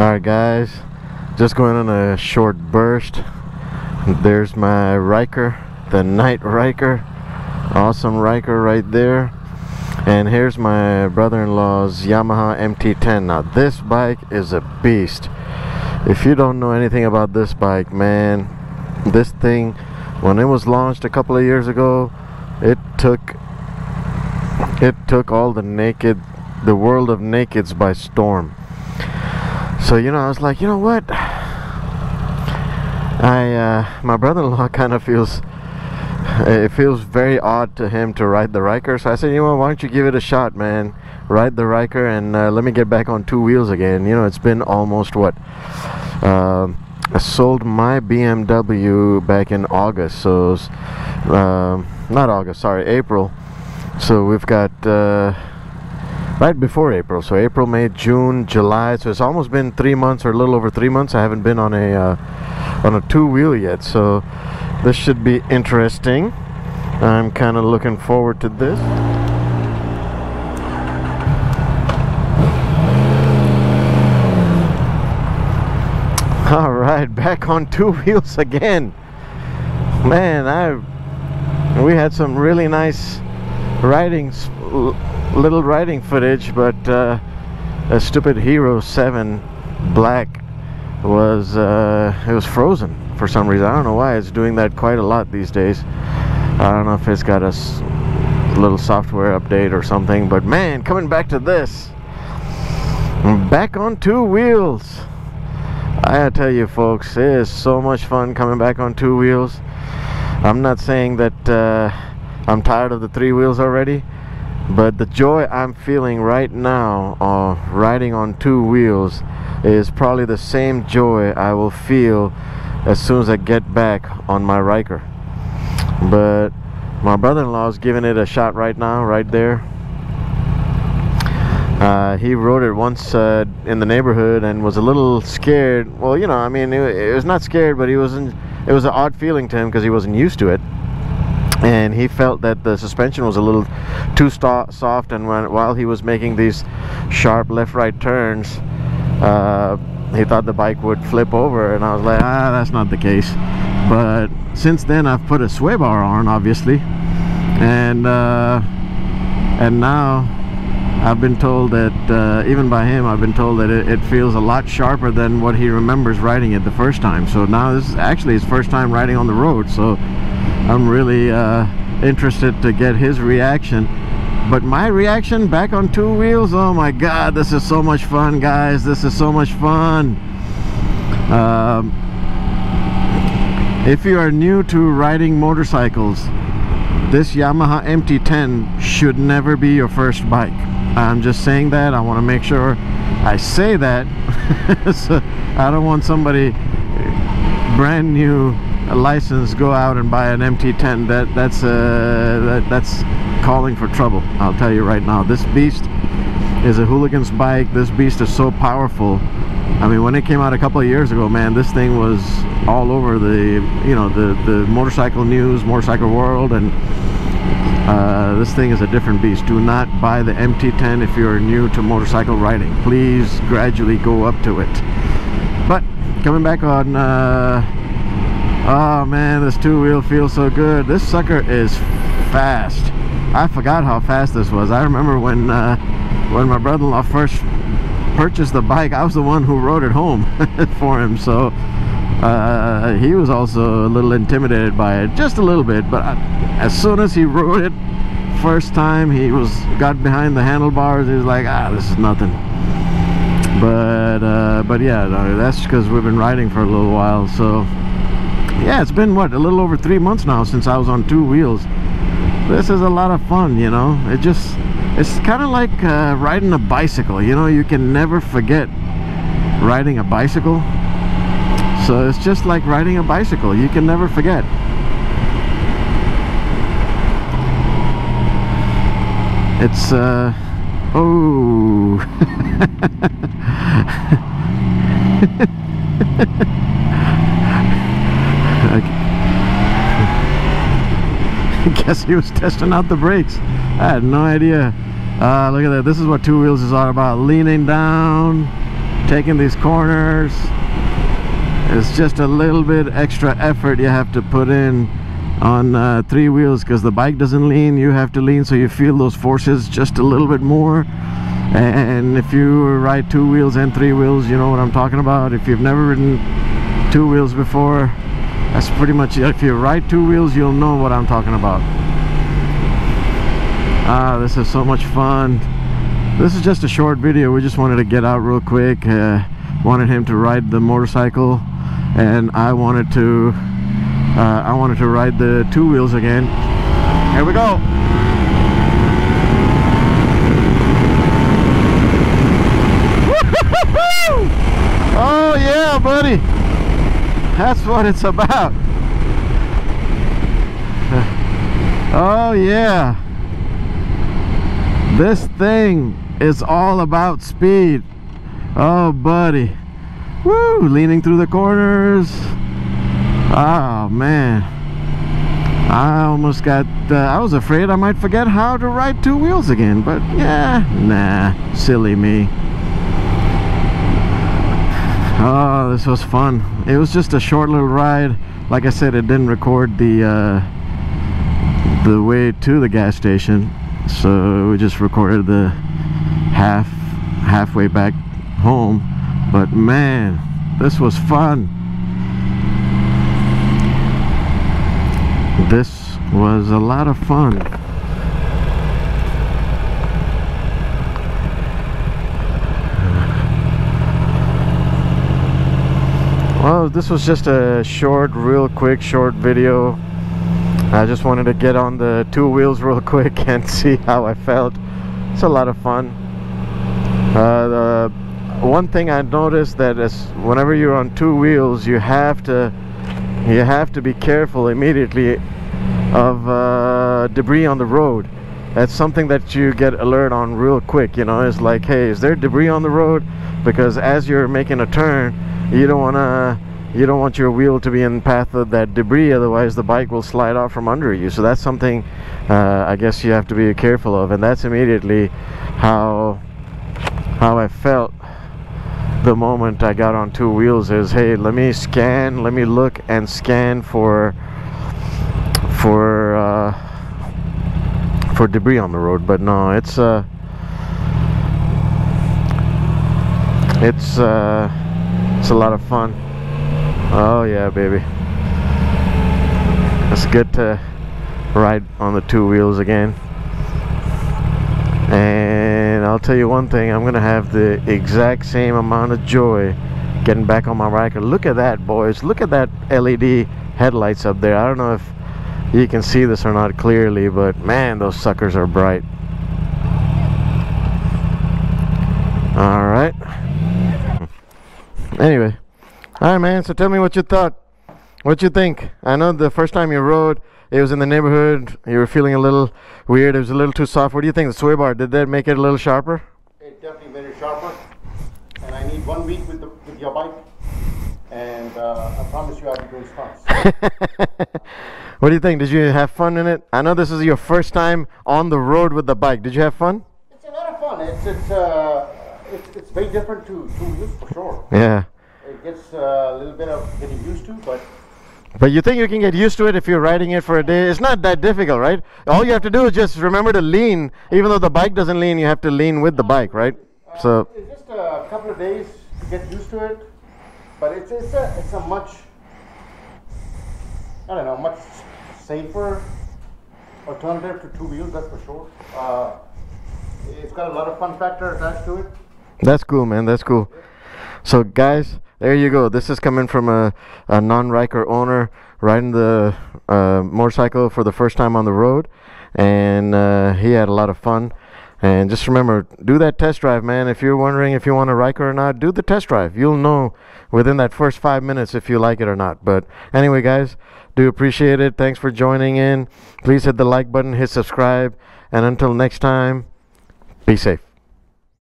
Alright guys, just going on a short burst. There's my Ryker, the Knight Ryker. Awesome Ryker right there. And here's my brother-in-law's Yamaha MT-10. Now this bike is a beast. If you don't know anything about this bike, man, this thing, when it was launched a couple of years ago, it took it took all the naked, the world of nakeds by storm so you know I was like you know what? I uh, my brother-in-law kind of feels it feels very odd to him to ride the Ryker. so I said you know why don't you give it a shot man? Ride the Ryker and uh, let me get back on two wheels again. You know it's been almost what uh, I sold my BMW back in August. So um, not August sorry April. So we've got uh, right before April. So April, May, June, July. So it's almost been three months or a little over three months. I haven't been on a uh, on a two wheel yet. So this should be interesting. I'm kind of looking forward to this. All right, back on two wheels again. Man, I we had some really nice riding little riding footage, but uh, a stupid Hero 7 Black was uh, it was frozen for some reason. I don't know why it's doing that quite a lot these days. I don't know if it's got a little software update or something, but man, coming back to this, back on two wheels. I tell you, folks, it is so much fun coming back on two wheels. I'm not saying that uh, I'm tired of the three wheels already but the joy I'm feeling right now uh, riding on two wheels is probably the same joy I will feel as soon as I get back on my Ryker. But my brother-in-law is giving it a shot right now right there. Uh, he rode it once uh, in the neighborhood and was a little scared. Well you know I mean it, it was not scared but he wasn't it was an odd feeling to him because he wasn't used to it and he felt that the suspension was a little too soft and when, while he was making these sharp left right turns uh, he thought the bike would flip over and I was like ah that's not the case. But since then I've put a sway bar on obviously. And uh, and now I've been told that uh, even by him I've been told that it, it, feels a lot sharper than what he remembers riding it the first time. So now this is actually his first time riding on the road. So I'm really uh, interested to get his reaction. But my reaction back on two wheels oh my god this is so much fun guys. This is so much fun. Um, if you are new to riding motorcycles this Yamaha MT-10 should never be your first bike. I'm just saying that. I want to make sure I say that. So I don't want somebody brand new license go out and buy an MT10 that that's uh, that, that's calling for trouble. I'll tell you right now this beast is a hooligan's bike. This beast is so powerful. I mean when it came out a couple of years ago man this thing was all over the you know the the motorcycle news motorcycle world and uh, this thing is a different beast. Do not buy the MT10 if you're new to motorcycle riding. Please gradually go up to it. But coming back on uh, oh man this two-wheel feels so good. This sucker is fast. I forgot how fast this was. I remember when uh, when my brother-in-law first purchased the bike I was the one who rode it home for him. So uh, he was also a little intimidated by it just a little bit. But I, as soon as he rode it first time he was got behind the handlebars. He was like ah this is nothing. But uh, but yeah no, that's because we've been riding for a little while so yeah it's been what a little over three months now since I was on two wheels. This is a lot of fun you know? It just it's kind of like uh, riding a bicycle you know? You can never forget riding a bicycle. So it's just like riding a bicycle you can never forget. It's uh oh I guess he was testing out the brakes. I had no idea. Uh, look at that. This is what two wheels is all about. Leaning down, taking these corners it's just a little bit extra effort you have to put in on uh, three wheels because the bike doesn't lean you have to lean so you feel those forces just a little bit more and if you ride two wheels and three wheels you know what I'm talking about if you've never ridden two wheels before that's pretty much it. if you ride two wheels you'll know what I'm talking about. Ah this is so much fun. This is just a short video. We just wanted to get out real quick uh, wanted him to ride the motorcycle and I wanted to uh, I wanted to ride the two wheels again. Here we go. Oh yeah buddy that's what it's about oh yeah this thing is all about speed oh buddy Woo! Leaning through the corners. Oh man. I almost got, uh, I was afraid I might forget how to ride two wheels again, but yeah, nah, silly me. Oh, this was fun. It was just a short little ride. Like I said, it didn't record the, uh, the way to the gas station. So we just recorded the half, halfway back home but man this was fun this was a lot of fun this was just a short real quick short video. I just wanted to get on the two wheels real quick and see how I felt. It's a lot of fun. Uh, the one thing I noticed that is whenever you're on two wheels you have to you have to be careful immediately of uh, debris on the road. That's something that you get alert on real quick you know? It's like hey is there debris on the road? Because as you're making a turn you don't want to you don't want your wheel to be in path of that debris otherwise the bike will slide off from under you. So that's something uh, I guess you have to be careful of. And that's immediately how how I felt the moment I got on two wheels is hey let me scan let me look and scan for for uh, for debris on the road. But no it's uh it's uh it's a lot of fun oh yeah baby. It's good to ride on the two wheels again. And I'll tell you one thing I'm gonna have the exact same amount of joy getting back on my Ryker. look at that boys. Look at that LED headlights up there. I don't know if you can see this or not clearly but man those suckers are bright. All right. Anyway all right man so tell me what you thought what you think I know the first time you rode it was in the neighborhood. You were feeling a little weird. It was a little too soft. What do you think? The sway bar, did that make it a little sharper? It definitely made it sharper. And I need one week with, the, with your bike. And uh, I promise you I'll be doing stunts. what do you think? Did you have fun in it? I know this is your first time on the road with the bike. Did you have fun? It's a lot of fun. It's it's uh, it's, it's very different to two wheels for sure. Yeah. It gets uh, a little bit of getting used to, but but you think you can get used to it if you're riding it for a day? It's not that difficult, right? All you have to do is just remember to lean. Even though the bike doesn't lean, you have to lean with the bike, right? Uh, so it's just a couple of days to get used to it. But it's it's a it's a much I don't know much safer alternative to two wheels. That's for sure. Uh, it's got a lot of fun factor attached to it. That's cool, man. That's cool. So, guys there you go. This is coming from a, a non-Ryker owner riding the uh, motorcycle for the first time on the road, and uh, he had a lot of fun. And just remember, do that test drive, man. If you're wondering if you want a Ryker or not, do the test drive. You'll know within that first five minutes if you like it or not. But anyway, guys, do appreciate it. Thanks for joining in. Please hit the like button, hit subscribe, and until next time, be safe.